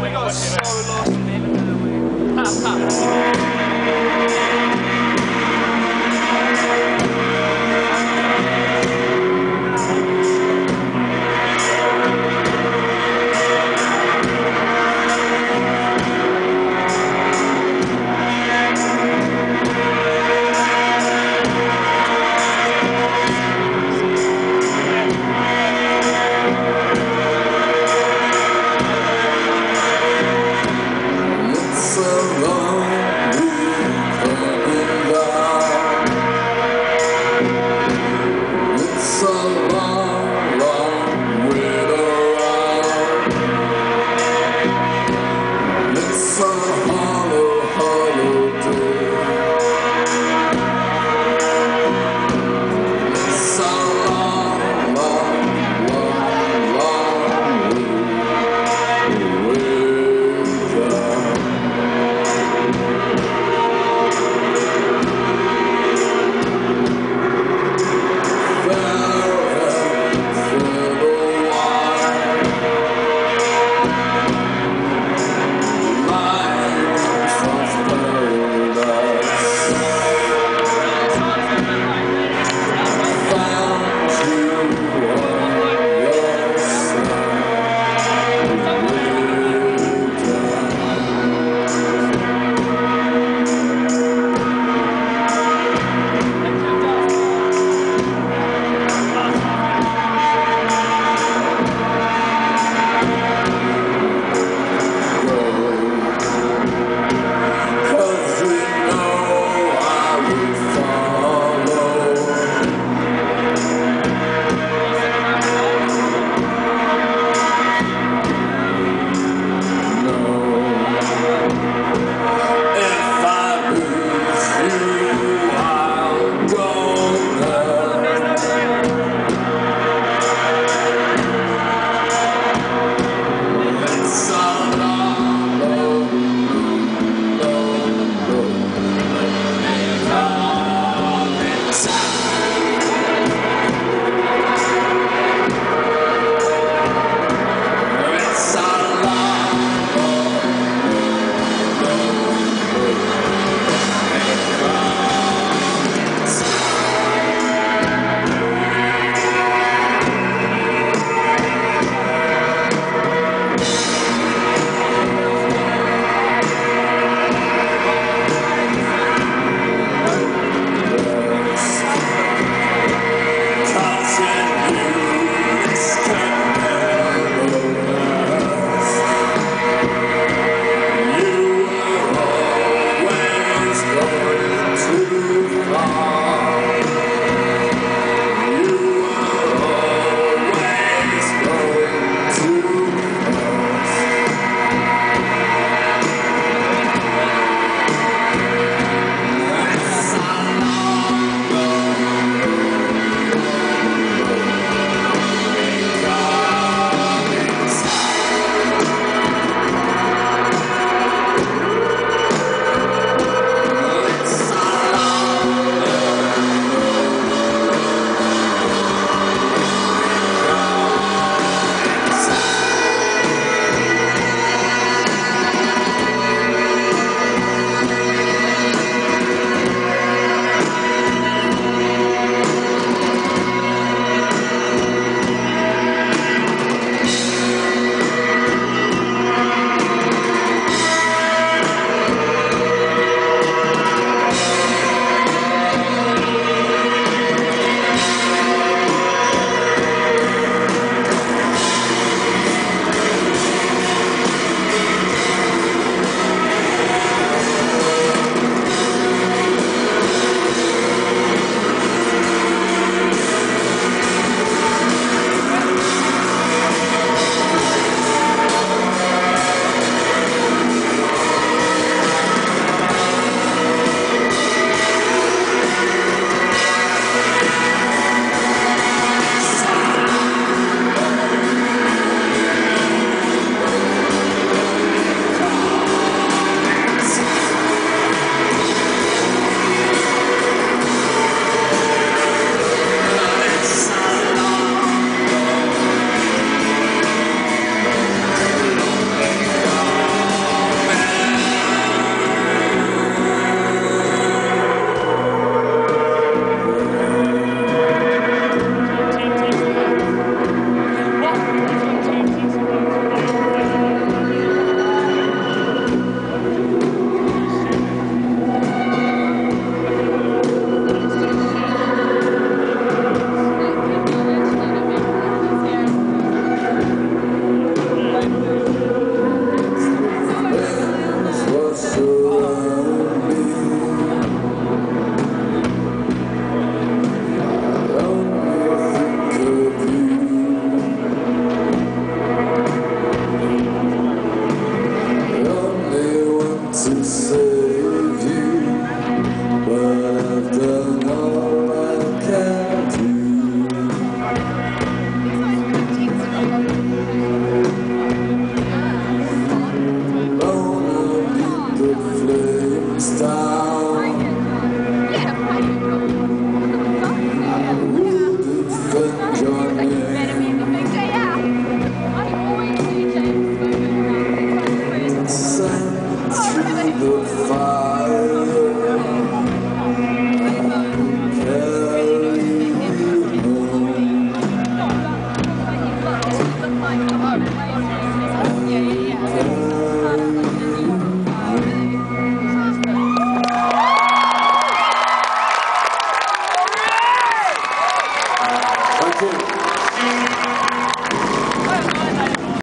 we got so lost. soon. The fire.